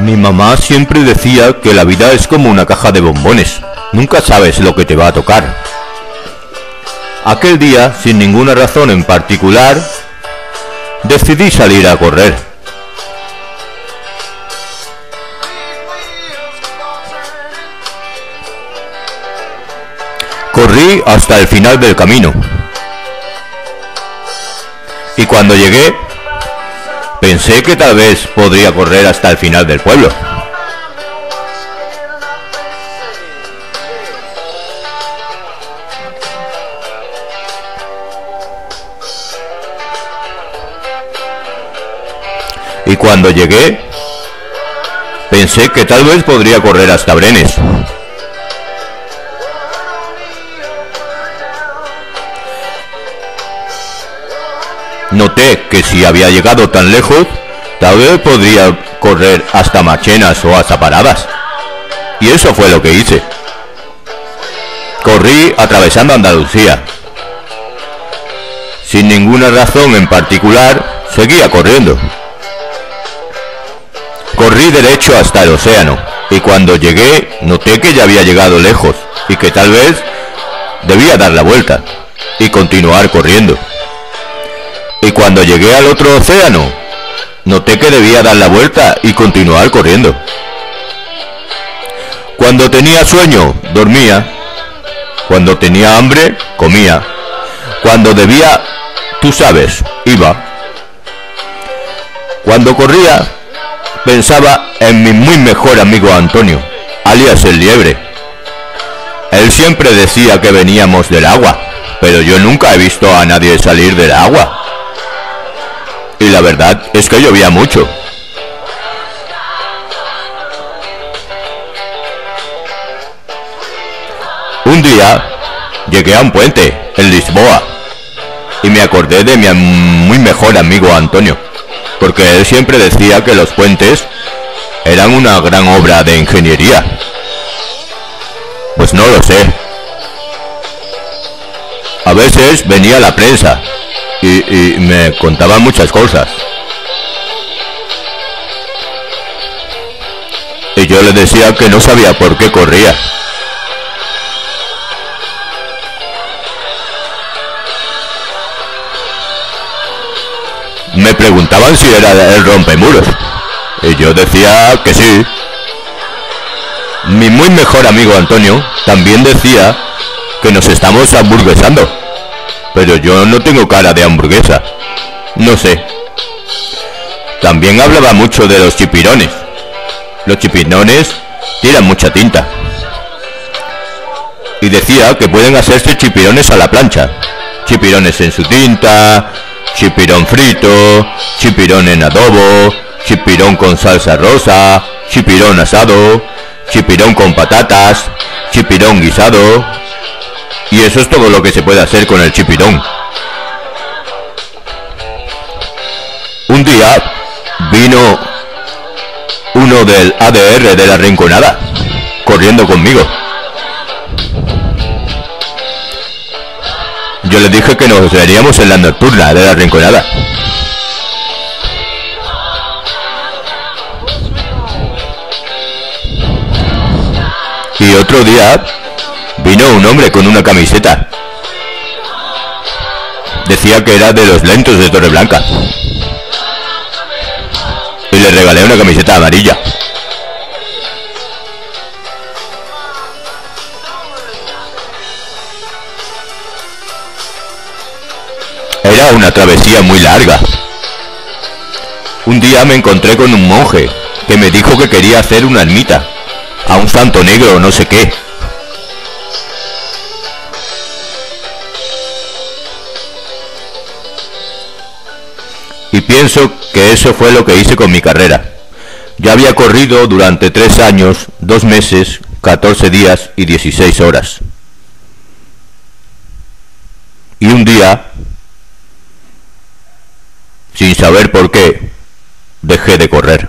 Mi mamá siempre decía que la vida es como una caja de bombones. Nunca sabes lo que te va a tocar. Aquel día, sin ninguna razón en particular, decidí salir a correr. Corrí hasta el final del camino. Y cuando llegué, pensé que tal vez podría correr hasta el final del pueblo. Y cuando llegué, pensé que tal vez podría correr hasta Brenes. Noté que si había llegado tan lejos, tal vez podría correr hasta Machenas o hasta Paradas. Y eso fue lo que hice. Corrí atravesando Andalucía. Sin ninguna razón en particular, seguía corriendo. Corrí derecho hasta el océano y cuando llegué noté que ya había llegado lejos y que tal vez debía dar la vuelta y continuar corriendo. Y cuando llegué al otro océano, noté que debía dar la vuelta y continuar corriendo. Cuando tenía sueño, dormía. Cuando tenía hambre, comía. Cuando debía, tú sabes, iba. Cuando corría, pensaba en mi muy mejor amigo Antonio, alias el liebre. Él siempre decía que veníamos del agua, pero yo nunca he visto a nadie salir del agua. Y la verdad es que llovía mucho. Un día llegué a un puente en Lisboa y me acordé de mi muy mejor amigo Antonio, porque él siempre decía que los puentes eran una gran obra de ingeniería. Pues no lo sé. A veces venía la prensa y, me contaba muchas cosas. Y yo le decía que no sabía por qué corría. Me preguntaban si era el rompemuros. Y yo decía que sí. Mi muy mejor amigo Antonio también decía que nos estamos hamburguesando. Pero yo no tengo cara de hamburguesa. No sé. También hablaba mucho de los chipirones. Los chipirones tiran mucha tinta. Y decía que pueden hacerse chipirones a la plancha. Chipirones en su tinta, chipirón frito, chipirón en adobo, chipirón con salsa rosa, chipirón asado, chipirón con patatas, chipirón guisado, y eso es todo lo que se puede hacer con el chipirón. Un día vino uno del ADR de la Rinconada, corriendo conmigo. Yo le dije que nos veríamos en la nocturna de la Rinconada. Y otro día Vino un hombre con una camiseta. Decía que era de los lentos de Torreblanca. Y le regalé una camiseta amarilla. Era una travesía muy larga. Un día me encontré con un monje que me dijo que quería hacer una ermita a un santo negro o no sé qué. y pienso que eso fue lo que hice con mi carrera. Yo había corrido durante tres años, dos meses, 14 días y 16 horas. Y un día, sin saber por qué, dejé de correr.